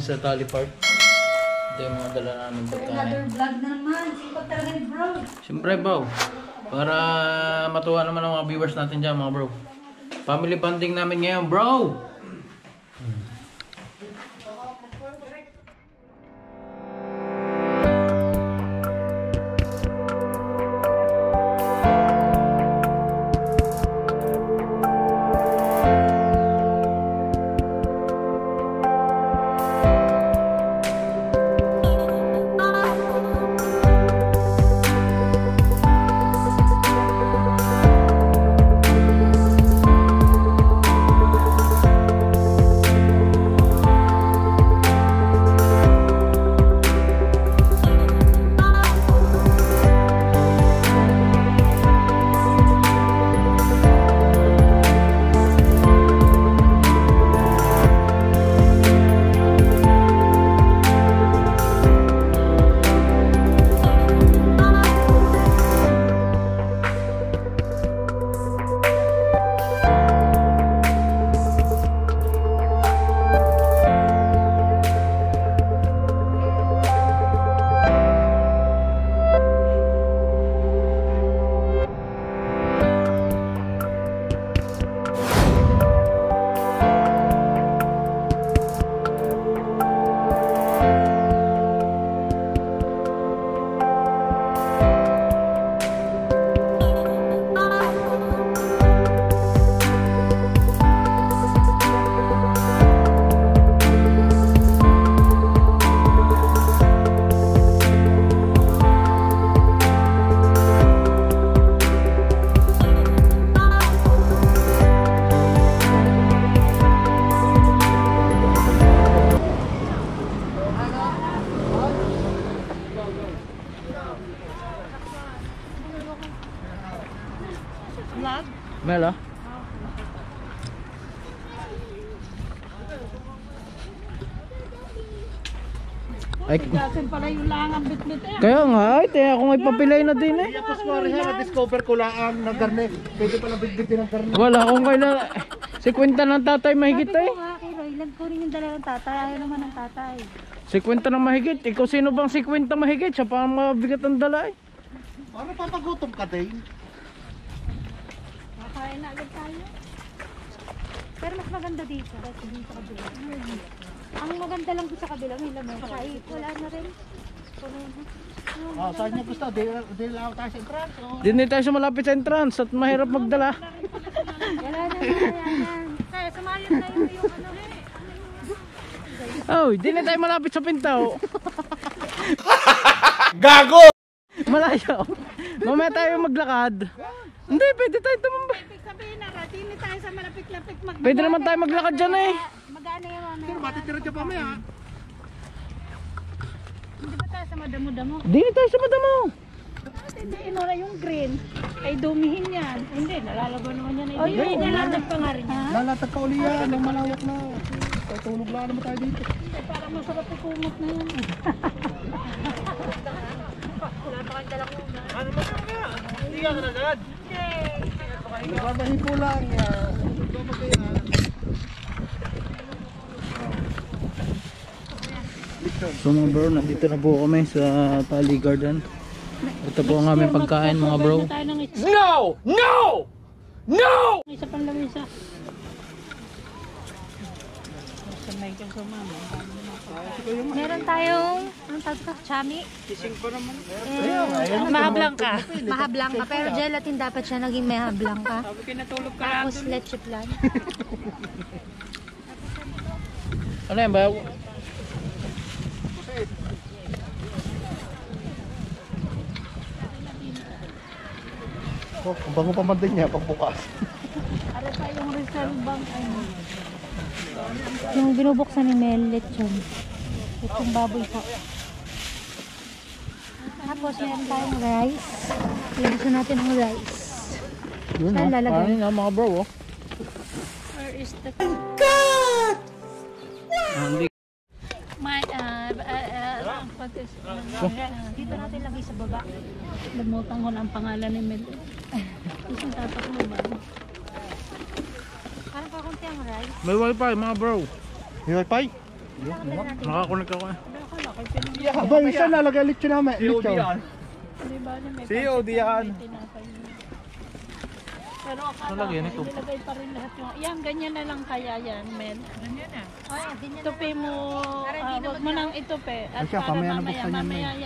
kami sa Tally Park. Ito yung mga dala namin Another pagkain. vlog na naman. Sipag talaga ni bro. Siyempre bro, para matuwa naman ang mga viewers natin dyan mga bro. Family bonding namin ngayon bro! Ay, Gasin pala yung langang bitbit eh. kaya nga, ay, tiya ako may papilay na din eh. Tapos wari ha, na-discover ko lang na garne. Pwede pala bitbitin ng garne. Wala akong kailan. Si kwenta ng tatay mahigit Sabi eh. ko nga kay Royland, kunin yung dala ng tatay. Ayaw naman ng tatay. Si kwenta ng mahigit. Ikaw sino bang si kwenta mahigit? Siya pa ang mabigat ang dala eh. Ano papagutom ka din? Kakain na agad tayo. Pero mas maganda dito. Dito dito sa kabila. Ang maganda lang sa kabila, may lamesa. Kahit wala na rin. Ah, saan niya gusto? Di, di lang tayo sa entrance. Oh. Tayo sa malapit sa entrance at mahirap magdala. Wala na, na. Kaya sumayon na yung ano. Oh, di na tayo malapit sa pintaw. Gago! Malayo. Mamaya tayo maglakad. Hindi, pwede tayo tumambay. Sabihin na, ratini tayo sa malapit-lapit mag Pwede naman tayo maglakad dyan eh. Mag-ano yung mamaya. Pero matitira dyan pa maya. Hindi ba tayo sa madamo-damo? Di na tayo sa madamo. Hindi, inora yung green. Ay, dumihin yan. Hindi, nalalaban naman yan. Ay, yun, nalatag pa nga rin yan. Lalatag ka uli yan, ng malawak na. Tutulog lang naman tayo dito. Para masarap ikumot na yan. Nagbabahipo lang. ah. Nagbabahipo. So mga bro, nandito na po kami sa Tally Garden. Ito po ang aming pagkain mga bro. No! No! No! Isa pang lamisa. Sa Michael sa mama. Meron tayong, anong tawag ka? Chami? Kising pa naman. Eh, mahablangka. Mahablangka. Pero gelatin dapat siya naging mahablangka. Sabi kinatulog ka Tapos leche plan. Ano yan ba? Oh, ang bango pa man din niya pagbukas. Para tayong Rizal Bank. Ano? Yung binubuksan ni Mel, lechon. Lechon baboy po. Tapos meron tayong rice. Gusto natin ng rice. Yun Saan oh. lalagay? Kanin na mga bro oh. Where is the... Ah, Hindi. My, uh, uh, uh, what is, dito natin lagay sa baba. Lamutan ko na ang pangalan ni Mel. Isang tatak mo ba? Parang konti ang rice. May wifi mga bro. May wifi? Nakakonect ako eh. Aba, isa lalagay ulit yun namin. Yun. COD yan. Pero akala Talaga yan, ko, ito. ilagay pa rin lahat yung... Yan, ganyan na lang kaya yan, Mel. Ganyan Itupi mo, wag mo nang itupi. At para mamaya mamaya, nabuksan yan,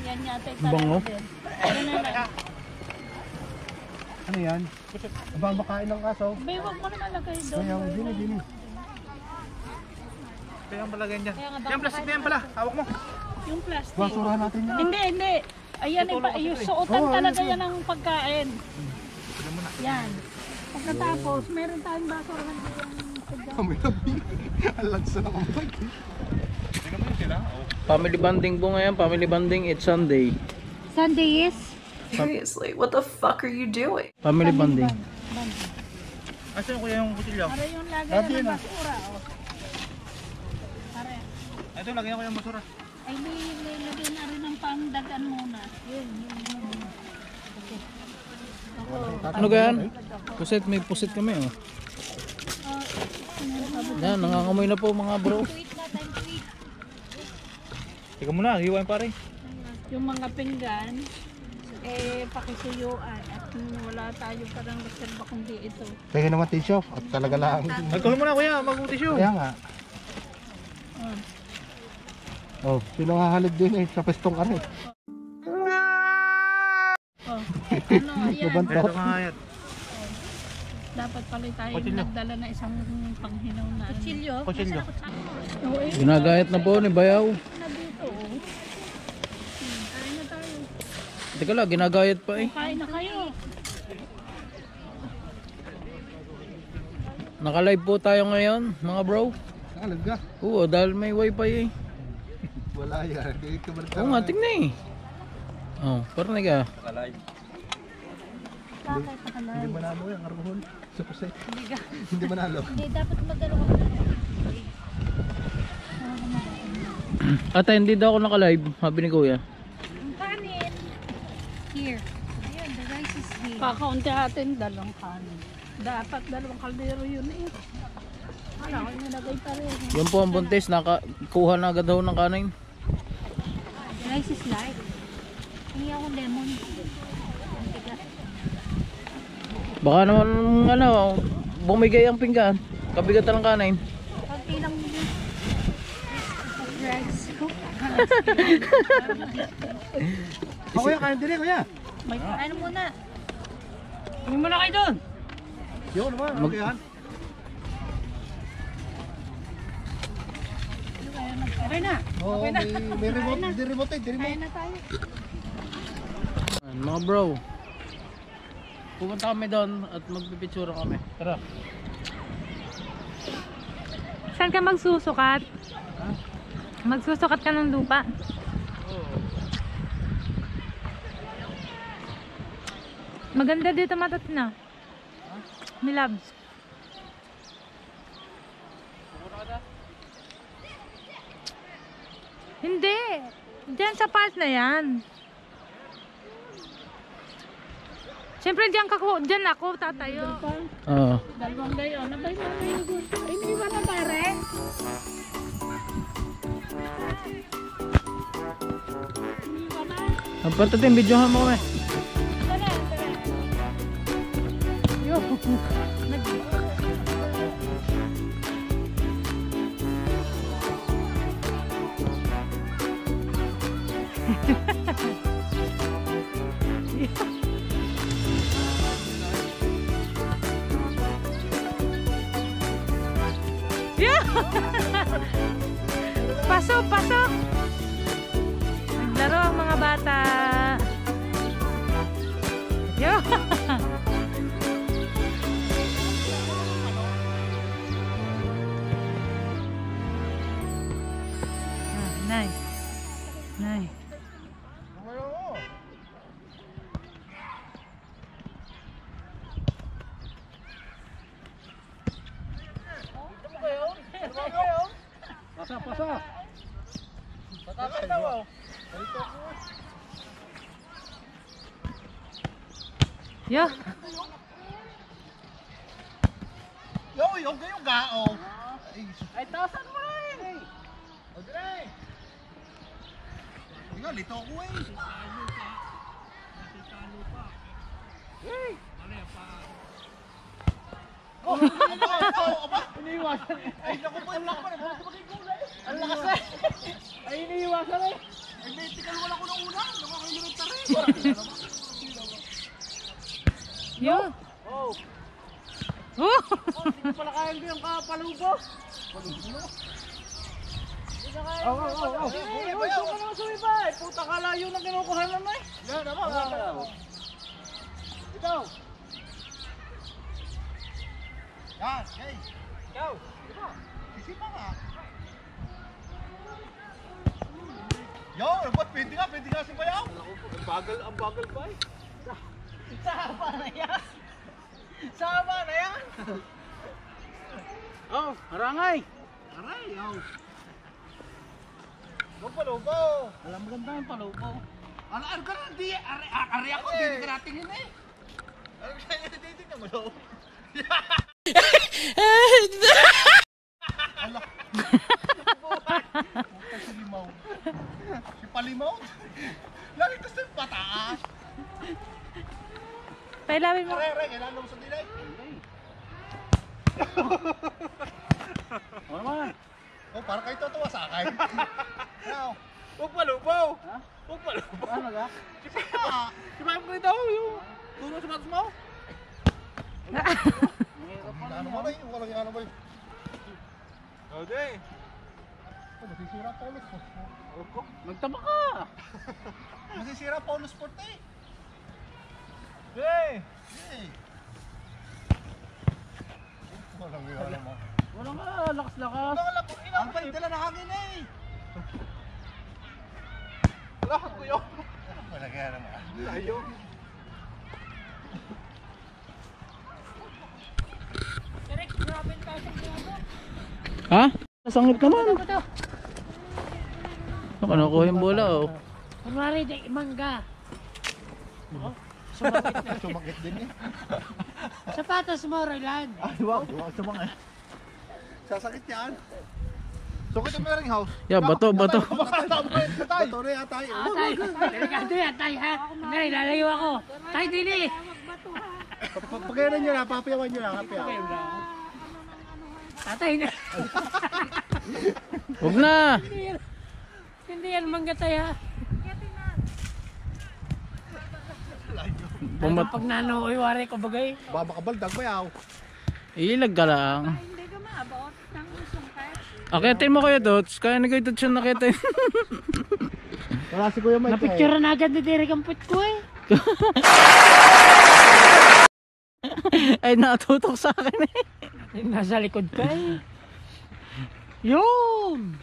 yan. Yata Bango. talaga din. Yan na lang. Ano yan? Aba, makain ng aso. Bay, wag mo naman lagay doon. Kaya, dini, dini. Kaya ang palagay niya. Yan, plastic na yan pala. Hawak mo. Yung plastic. Basurahan natin yan. Hindi, hindi. Ayan, iba, yung suotan talaga yan ng pagkain. Yan. Pagkatapos, meron tayong basurahan dito. Kami na Ang lagsa ng kamay. Family bonding po ngayon. Family bonding. It's Sunday. Sunday is? Seriously, what the fuck are you doing? Family bonding. Asan kuya yung kutilyo? Para yung lagay ng basura. Oh. Para, Ito, lagyan ko yung basura. ay nilagay na rin ng pangdagan muna. Yun, yun, yun. Ano ganyan? Pusit, may pusit kami oh. Yan, nangangamoy na po mga bro. Teka muna, hiwain pare. Yung mga pinggan, eh, pakisuyuan. At wala tayo parang reserva kundi ito. Kaya naman tissue. At talaga lang. Alcohol muna kuya, mag-tissue. Kaya nga. Oh, sino hahalid din eh sa pestong ano. Oh, ano, ayan. Ito yan. Dapat pala tayo Kutsilyo. nagdala na isang panghinaw na. Kutsilyo? Kutsilyo. Eh, Ginagayat na po ni Bayaw. na dito. oh. Hmm, Kain na tayo. Teka lang, ginagayat pa eh. Kain na kayo. Naka-live po tayo ngayon, mga bro. Halid ka. Oo, dahil may wifi eh. Wala yan. Oo nga, tingnan eh. Oh, parang nag Hindi manalo yan. Arbohol. Sa pusay. Hindi manalo. Hindi, dapat magdalo ka pa. Ata, hindi daw ako naka-live, sabi ni Kuya. Here. Ayun, the rice is here. Kakaunti atin, dalawang kanin. Dapat dalawang kaldero yun eh. Ko nilagay pa rin. Yan po ang buntis, nakakuha na agad daw ng kanin. The rice is light. Hingi ako lemon. Baka naman, ano, bumigay ang pinggan. Kabigatan ng kanin. Kunti lang yun. Rice. Oh, kuya, kain din eh, kuya. Ano muna? Hindi mo na kayo doon. Yun naman. Mag- Okay yan. Okay na. Oo, may, may remote. Hindi remote eh. Hindi remote. Kain na tayo. Mga bro, pupunta kami doon at magpipitsura kami. Tara. Saan ka magsusukat? Magsusukat ka ng lupa? Maganda dito matat na. May labs. Hindi. Diyan sa part na yan. Siyempre diyan, ka, diyan ako tatayo. Oo. Dalawang gayo. Ano ba yung mga yung gusto? Ay, hindi ba na pare? Hindi ba na? Ang patatin, videohan mo kami. Pasok, pasok! Naglaro ang mga bata. Yo! Pasa, pasa. Yo! Yo, yung kayo gao. Ay, tasan mo rin. O dire. Ikaw, lito ko eh. Oh, aba, aba, aba. Iniiwasan. Ay, naku po, ang lakas pa. Ang maging gulay. Ang lakas eh. Iniiwasan eh. Ay, may wala ko ng una. Nakakalimutan ta rin. Yun. Oh. Oh! Ko pala kaya yung kapalubo. Oh, oh, oh, oh. Eh, uy, doon ka naman sumibay. Puta ka layo na kinukuha naman eh. Yan, naman. Ikaw. Yan, hey. Ikaw. Isipa nga. Yo, ba't pwede nga, pwede nga si Bayaw. Ang bagal, ang bagal pa eh. Sama na yan. Sama na yan. Oh, harangay. Aray, yo. Lupo-lupo. Alam mo ganda yung palubo. Ano, ano ka na, di, ari, ari ako, di ka natingin eh. Ano ka na, titignan mo daw. Ala. Puta si Limaw. Si Palimaw. Lagi gusto yung pataas. Pailawin mo. Aray, aray, kailangan mo sa dilay. Ano naman? Oh, parang kayo tutuwa sa akin. Now, Huwag palubaw. Huwag palubaw. Ano ka? ah, Si Ma'am ko ito, yung tulo sa matas mo. ano ba ba yun? Walang ano ba yun? Okay. Oh, masisira pa ulit. Magtaba ka. Masisira pa ulit sport eh. Hey! Hey. Walang wala mo. Walang ka, lakas-lakas. Wala po, ang balik dala na hangin eh. Wala ko yun. Wala kaya naman. Layo. Ha? Sangit naman. Ito, ito. Ako nakuha yung bola oh. Kunwari, di, mangga. Sumakit din eh. Sapatos mo, Roland. Ay, wag. Wag sa mga. Sasakit yan. Sukit mo ring house. Yeah, bato, bato. Bato na yan tayo. Tay, delikado yan, tay, ha? Ngay, lalayo ako. Tay, dili. Pagkainan nyo na, papiyawan nyo na. Papiyawan. Tatay na. Huwag na. Hindi yan mangga, tay, ha? Pumat Pag nanoy, wari ko bagay. Babakabaldag ba yaw? Ilag ka lang. Hindi ka maabot ng usong. Akitin mo kayo Dots. Kaya ni kayo Dots yung nakitin. Wala si Kuya Mike. Napicture na agad ni Derek ang put ko, eh. Ay, natutok sa akin eh. Nasa likod ka, eh. Yun!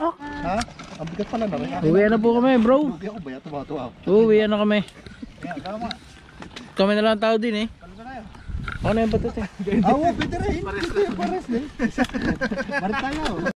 Ha? Ang bigat pala na rin. Uwi na po kami bro. Hindi ako ba? Tumawa-tuwa ako. Uwi na kami. Yan, tama. Kami na lang tao din eh. Ano yung batot eh? Ah, pwede rin. Pares din. Pares din. Balik tayo.